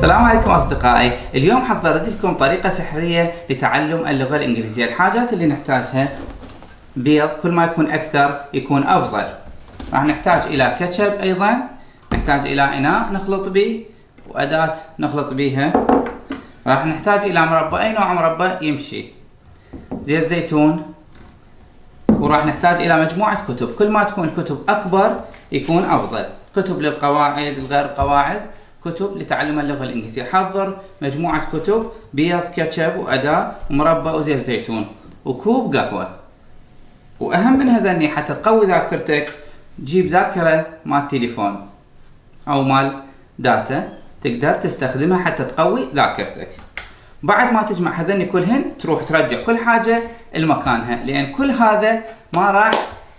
السلام عليكم أصدقائي، اليوم حضرت لكم طريقة سحرية لتعلم اللغة الإنجليزية، الحاجات اللي نحتاجها بيض كل ما يكون أكثر يكون أفضل. راح نحتاج إلى كاتشب أيضا، نحتاج إلى إناء نخلط به وأداة نخلط بها. راح نحتاج إلى مربى، أي نوع مربى يمشي. زيت زيتون وراح نحتاج إلى مجموعة كتب، كل ما تكون الكتب أكبر يكون أفضل. كتب للقواعد الغير قواعد كتب لتعلم اللغة الإنجليزية. حضر مجموعة كتب بيض كاتشب وأداة ومربى وزيت زيتون وكوب قهوة. وأهم من هذا حتى تقوي ذاكرتك جيب ذاكرة مال تليفون أو مال داتا تقدر تستخدمها حتى تقوي ذاكرتك. بعد ما تجمع هذني كلهن تروح ترجع كل حاجة لمكانها لأن كل هذا ما راح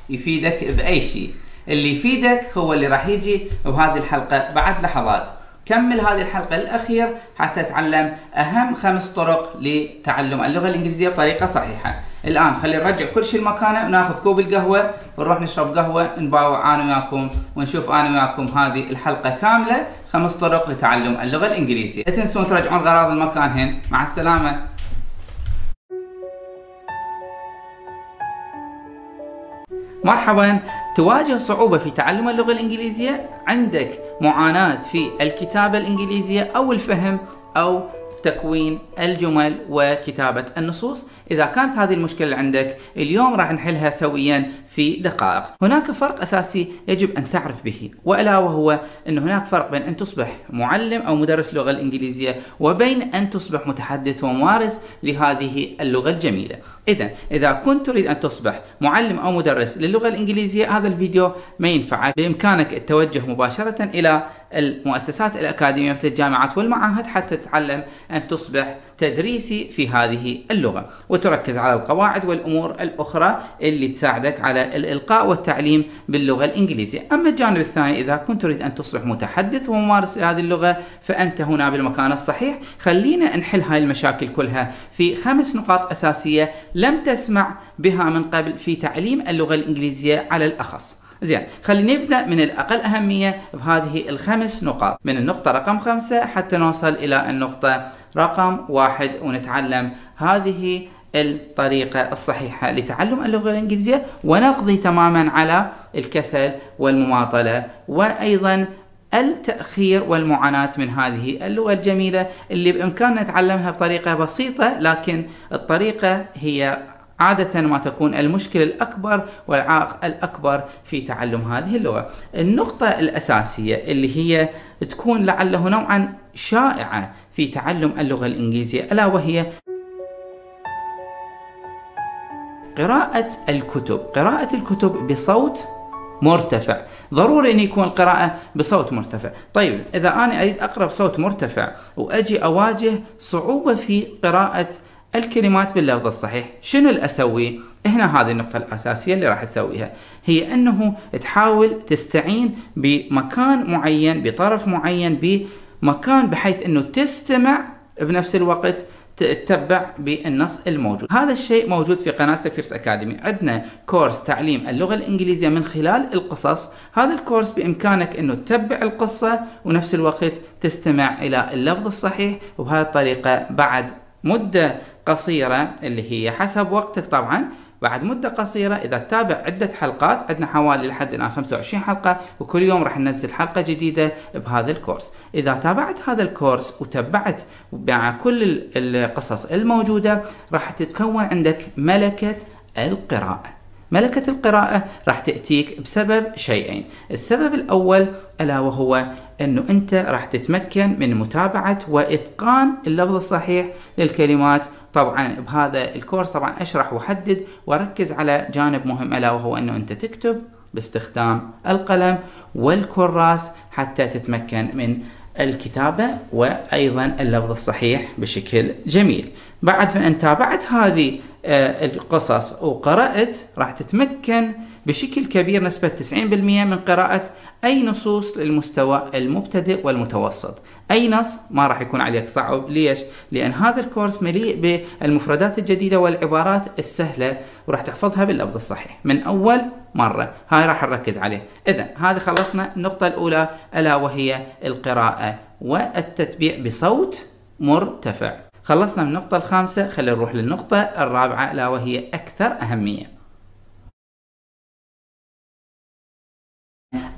يفيدك بأي شيء. اللي يفيدك هو اللي راح يجي بهذه الحلقة بعد لحظات. كمل هذه الحلقة للأخير حتى تتعلم أهم خمس طرق لتعلم اللغة الإنجليزية بطريقة صحيحة. الآن خلي نرجع كل شيء لمكانه وناخذ كوب القهوة ونروح نشرب قهوة نباوع أنا وياكم ونشوف أنا وياكم هذه الحلقة كاملة خمس طرق لتعلم اللغة الإنجليزية. لا تنسون ترجعون غراض المكان هنا مع السلامة. مرحبا. تواجه صعوبة في تعلم اللغة الإنجليزية؟ عندك معاناة في الكتابة الإنجليزية أو الفهم أو تكوين الجمل وكتابة النصوص؟ إذا كانت هذه المشكلة عندك اليوم راح نحلها سويا في دقائق. هناك فرق أساسي يجب أن تعرف به وألا وهو أن هناك فرق بين أن تصبح معلم أو مدرس لغة الإنجليزية وبين أن تصبح متحدث وممارس لهذه اللغة الجميلة. إذا إذا كنت تريد أن تصبح معلم أو مدرس للغة الإنجليزية هذا الفيديو ما ينفعك. بإمكانك التوجه مباشرة إلى المؤسسات الأكاديمية مثل الجامعات والمعاهد حتى تتعلم أن تصبح تدريسي في هذه اللغة. وتركز على القواعد والأمور الأخرى اللي تساعدك على الإلقاء والتعليم باللغة الإنجليزية. أما الجانب الثاني إذا كنت تريد أن تصبح متحدث وممارس لهذه اللغة فأنت هنا بالمكان الصحيح. خلينا نحل هاي المشاكل كلها في خمس نقاط أساسية لم تسمع بها من قبل في تعليم اللغة الإنجليزية على الأخص. زين خلينا نبدأ من الأقل أهمية بهذه الخمس نقاط. من النقطة رقم خمسة حتى نوصل إلى النقطة رقم واحد ونتعلم هذه الطريقة الصحيحة لتعلم اللغة الإنجليزية ونقضي تماما على الكسل والمماطلة وأيضا التأخير والمعاناة من هذه اللغة الجميلة اللي بإمكاننا نتعلمها بطريقة بسيطة لكن الطريقة هي عادة ما تكون المشكلة الأكبر والعائق الأكبر في تعلم هذه اللغة. النقطة الأساسية اللي هي تكون لعله نوعا شائعة في تعلم اللغة الإنجليزية ألا وهي قراءة الكتب. قراءة الكتب بصوت مرتفع. ضروري أن يكون القراءة بصوت مرتفع. طيب إذا أنا أريد أقرأ بصوت مرتفع وأجي أواجه صعوبة في قراءة الكلمات باللفظ الصحيح شنو اللي هنا هذه النقطة الأساسية اللي راح تسويها. هي أنه تحاول تستعين بمكان معين بطرف معين بمكان بحيث أنه تستمع بنفس الوقت تتبع بالنص الموجود. هذا الشيء موجود في قناة سفيرس أكاديمي عندنا كورس تعليم اللغة الإنجليزية من خلال القصص. هذا الكورس بإمكانك أنه تتبع القصة ونفس الوقت تستمع إلى اللفظ الصحيح وبهذه الطريقة بعد مدة قصيرة اللي هي حسب وقتك طبعا بعد مدة قصيرة إذا تتابع عدة حلقات عندنا حوالي لحد الآن 25 حلقة وكل يوم راح ننزل حلقة جديدة بهذا الكورس. إذا تابعت هذا الكورس وتبعت مع كل القصص الموجودة راح تتكون عندك ملكة القراءة. ملكة القراءة راح تأتيك بسبب شيئين. السبب الأول ألا وهو أنه أنت راح تتمكن من متابعة وإتقان اللفظ الصحيح للكلمات. طبعا بهذا الكورس طبعا أشرح وأحدد وأركز على جانب مهم ألا وهو إنه أنت تكتب باستخدام القلم والكراس حتى تتمكن من الكتابة وأيضا اللفظ الصحيح بشكل جميل. بعد ما أن تابعت هذه القصص وقرأت راح تتمكن بشكل كبير نسبة 90% من قراءة أي نصوص للمستوى المبتدئ والمتوسط. أي نص ما راح يكون عليك صعب. ليش؟ لأن هذا الكورس مليء بالمفردات الجديدة والعبارات السهلة وراح تحفظها باللفظ الصحيح. من أول مرة. هاي راح نركز عليه. إذا هذه خلصنا. النقطة الأولى ألا وهي القراءة والتتبيع بصوت مرتفع. خلصنا من النقطة الخامسة. خلينا نروح للنقطة الرابعة. ألا وهي أكثر أهمية.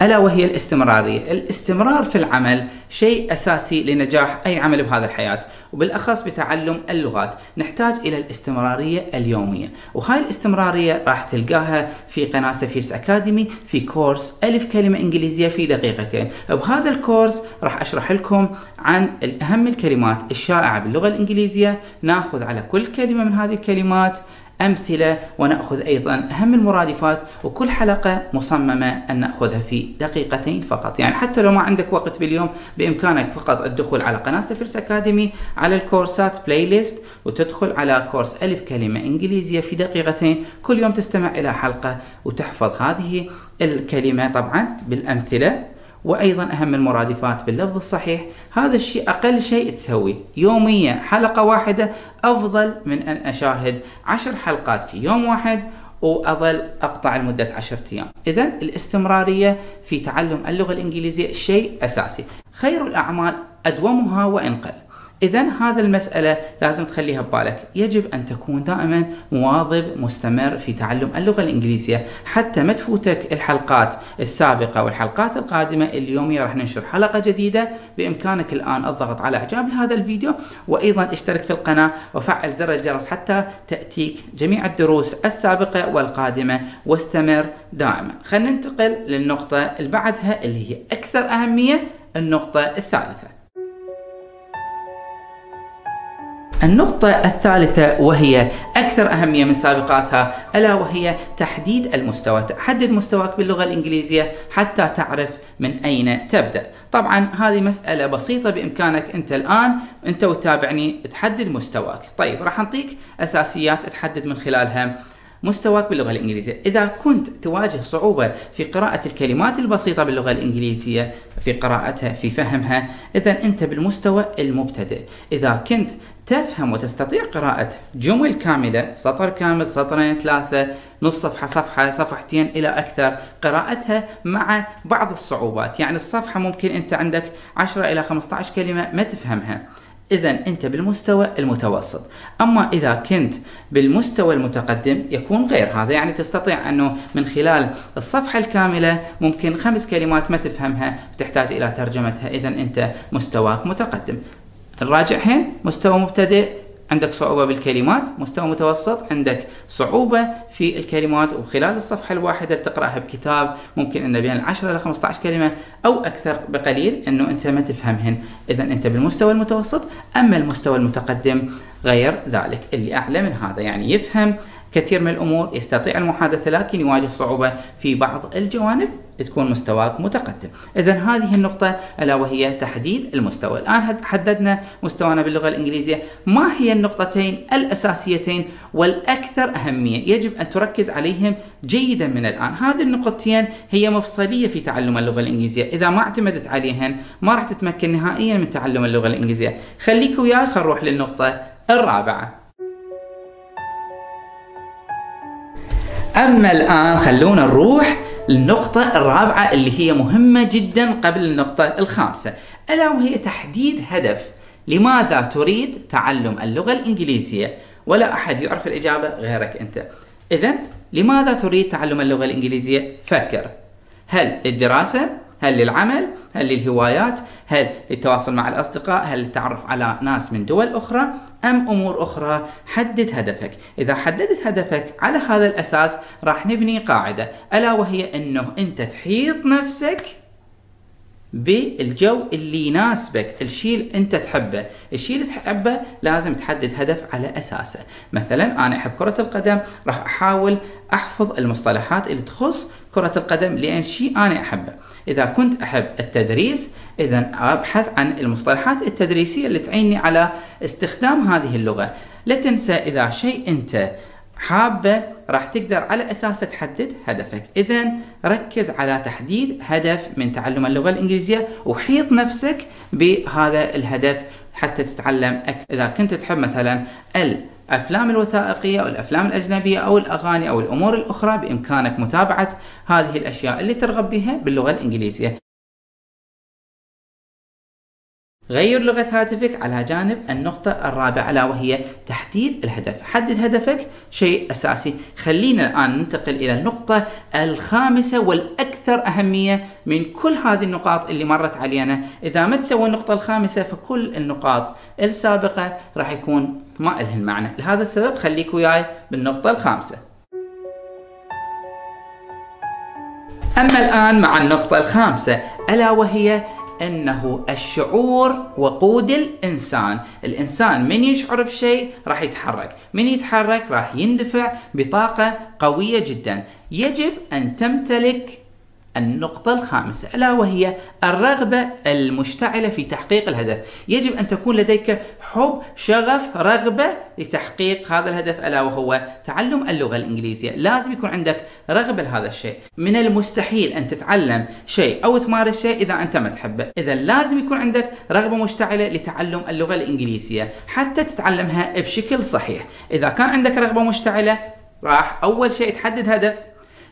ألا وهي الاستمرارية، الاستمرار في العمل شيء أساسي لنجاح أي عمل بهذا الحياة، وبالأخص بتعلم اللغات، نحتاج إلى الاستمرارية اليومية، وهاي الاستمرارية راح تلقاها في قناة سفيرس أكاديمي في كورس ألف كلمة إنجليزية في دقيقتين، بهذا الكورس راح أشرح لكم عن اهم الكلمات الشائعة باللغة الإنجليزية، ناخذ على كل كلمة من هذه الكلمات أمثلة ونأخذ أيضا أهم المرادفات وكل حلقة مصممة أن نأخذها في دقيقتين فقط. يعني حتى لو ما عندك وقت باليوم بإمكانك فقط الدخول على قناة سفيرس أكاديمي على الكورسات playlist وتدخل على كورس ألف كلمة إنجليزية في دقيقتين. كل يوم تستمع إلى حلقة وتحفظ هذه الكلمة طبعا بالأمثلة. وأيضا أهم المرادفات باللفظ الصحيح هذا الشيء أقل شيء تسوي. يوميا حلقة واحدة أفضل من أن أشاهد عشر حلقات في يوم واحد وأظل أنقطع لمده 10 أيام، اذا الاستمرارية في تعلم اللغة الإنجليزية شيء أساسي، خير الأعمال أدومها وان قل. إذا هذا المسألة لازم تخليها ببالك، يجب أن تكون دائما مواظب مستمر في تعلم اللغة الإنجليزية حتى ما تفوتك الحلقات السابقة والحلقات القادمة اليومية راح ننشر حلقة جديدة بإمكانك الآن الضغط على إعجاب لهذا الفيديو وأيضا اشترك في القناة وفعل زر الجرس حتى تأتيك جميع الدروس السابقة والقادمة واستمر دائما. خلينا ننتقل للنقطة اللي بعدها اللي هي أكثر أهمية النقطة الثالثة. النقطة الثالثة وهي أكثر أهمية من سابقاتها ألا وهي تحديد المستوى. تحدد مستواك باللغة الإنجليزية حتى تعرف من أين تبدأ. طبعا هذه مسألة بسيطة بإمكانك أنت الآن أنت وتابعني تحدد مستواك. طيب راح نعطيك أساسيات تحدد من خلالها مستواك باللغة الإنجليزية. إذا كنت تواجه صعوبة في قراءة الكلمات البسيطة باللغة الإنجليزية في قراءتها في فهمها إذا أنت بالمستوى المبتدئ. إذا كنت تفهم وتستطيع قراءة جمل كاملة سطر كامل سطرين ثلاثة نص صفحة صفحة صفحتين إلى أكثر قراءتها مع بعض الصعوبات. يعني الصفحة ممكن أنت عندك 10 إلى 15 كلمة ما تفهمها. إذا أنت بالمستوى المتوسط. أما إذا كنت بالمستوى المتقدم يكون غير هذا. يعني تستطيع أنه من خلال الصفحة الكاملة ممكن خمس كلمات ما تفهمها تحتاج إلى ترجمتها. إذا أنت مستواك متقدم. نراجع هين مستوى مبتدئ عندك صعوبة بالكلمات مستوى متوسط عندك صعوبة في الكلمات. وخلال الصفحة الواحدة تقرأها بكتاب ممكن أن بين 10 إلى 15 كلمة أو أكثر بقليل أنه أنت ما تفهمهن إذا أنت بالمستوى المتوسط أما المستوى المتقدم غير ذلك. اللي أعلى من هذا يعني يفهم كثير من الأمور يستطيع المحادثة لكن يواجه صعوبة في بعض الجوانب تكون مستواك متقدم. إذا هذه النقطة ألا وهي تحديد المستوى. الآن حددنا مستوانا باللغة الإنجليزية. ما هي النقطتين الأساسيتين والأكثر أهمية يجب أن تركز عليهم جيدا من الآن؟ هذه النقطتين هي مفصلية في تعلم اللغة الإنجليزية. إذا ما اعتمدت عليهن ما راح تتمكن نهائيا من تعلم اللغة الإنجليزية. خليك وياي خل نروح للنقطة الرابعة. أما الآن خلونا نروح للنقطة الرابعة اللي هي مهمة جدا قبل النقطة الخامسة. ألا وهي تحديد هدف. لماذا تريد تعلم اللغة الإنجليزية؟ ولا أحد يعرف الإجابة غيرك أنت. إذا لماذا تريد تعلم اللغة الإنجليزية؟ فكر. هل للدراسة؟ هل للعمل؟ هل للهوايات؟ هل للتواصل مع الأصدقاء؟ هل للتعرف على ناس من دول أخرى؟ أم أمور أخرى؟ حدد هدفك إذا حددت هدفك على هذا الأساس راح نبني قاعدة ألا وهي أنه أنت تحيط نفسك بالجو اللي يناسبك الشيء اللي أنت تحبه الشيء اللي تحبه لازم تحدد هدف على أساسه مثلا أنا أحب كرة القدم راح أحاول أحفظ المصطلحات اللي تخص كرة القدم لأن شيء أنا أحبه إذا كنت أحب التدريس إذا أبحث عن المصطلحات التدريسية اللي تعيني على استخدام هذه اللغة. لا تنسى إذا شيء أنت حابة راح تقدر على أساسه تحدد هدفك. إذا ركز على تحديد هدف من تعلم اللغة الإنجليزية وحيط نفسك بهذا الهدف حتى تتعلم أكثر. إذا كنت تحب مثلا الأفلام الوثائقية أو الأفلام الأجنبية أو الأغاني أو الأمور الأخرى بإمكانك متابعة هذه الأشياء اللي ترغب بها باللغة الإنجليزية. غير لغة هاتفك على جانب النقطة الرابعة ألا وهي تحديد الهدف. حدد هدفك شيء أساسي. خلينا الآن ننتقل إلى النقطة الخامسة والأكثر أهمية من كل هذه النقاط اللي مرت علينا. إذا ما تسوي النقطة الخامسة فكل النقاط السابقة راح يكون ما لهن معنى لهذا السبب خليك وياي بالنقطة الخامسة. أما الآن مع النقطة الخامسة ألا وهي أنه الشعور وقود الإنسان، الإنسان من يشعر بشيء راح يتحرك، من يتحرك راح يندفع بطاقة قوية جدا، يجب أن تمتلك النقطة الخامسة ألا وهي الرغبة المشتعلة في تحقيق الهدف. يجب أن تكون لديك حب شغف رغبة لتحقيق هذا الهدف ألا وهو تعلم اللغة الإنجليزية. لازم يكون عندك رغبة لهذا الشيء. من المستحيل أن تتعلم شيء أو تمارس شيء إذا أنت ما تحبه. إذا لازم يكون عندك رغبة مشتعلة لتعلم اللغة الإنجليزية حتى تتعلمها بشكل صحيح. إذا كان عندك رغبة مشتعلة راح أول شيء تحدد هدف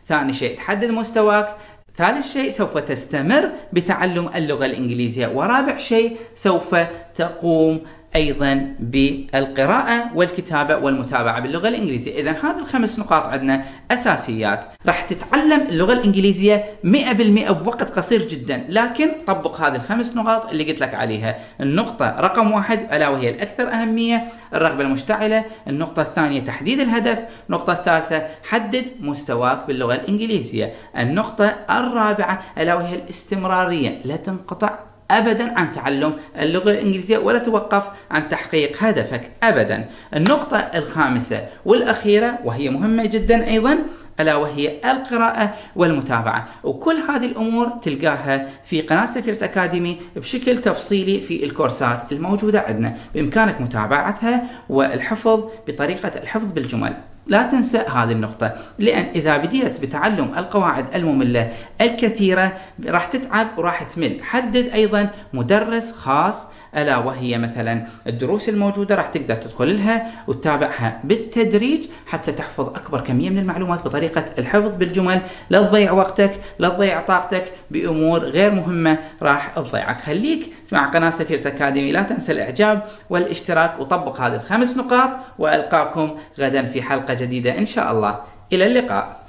ثاني شيء تحدد مستواك ثالث شيء سوف تستمر بتعلم اللغة الإنجليزية. ورابع شيء سوف تقوم أيضا بالقراءة والكتابة والمتابعة باللغة الإنجليزية، اذا هذه الخمس نقاط عندنا أساسيات، راح تتعلم اللغة الإنجليزية 100% بوقت قصير جدا، لكن طبق هذه الخمس نقاط اللي قلت لك عليها، النقطة رقم واحد ألا وهي الأكثر أهمية الرغبة المشتعلة، النقطة الثانية تحديد الهدف، النقطة الثالثة حدد مستواك باللغة الإنجليزية، النقطة الرابعة ألا وهي الاستمرارية، لا تنقطع ابدا عن تعلم اللغة الإنجليزية ولا توقف عن تحقيق هدفك ابدا. النقطة الخامسة والأخيرة وهي مهمة جدا أيضا ألا وهي القراءة والمتابعة، وكل هذه الأمور تلقاها في قناة سفيرس أكاديمي بشكل تفصيلي في الكورسات الموجودة عندنا، بإمكانك متابعتها والحفظ بطريقة الحفظ بالجمل. لا تنسى هذه النقطة لأن إذا بديت بتعلم القواعد المملة الكثيرة راح تتعب وراح تمل. حدد أيضا مدرس خاص ألا وهي مثلا الدروس الموجودة راح تقدر تدخل لها وتتابعها بالتدريج حتى تحفظ أكبر كمية من المعلومات بطريقة الحفظ بالجمل. لا تضيع وقتك لا تضيع طاقتك بأمور غير مهمة. راح تضيعك. خليك مع قناة سفيرس أكاديمي. لا تنسى الإعجاب والاشتراك وطبق هذه الخمس نقاط وألقاكم غدا في حلقة جديدة إن شاء الله. إلى اللقاء.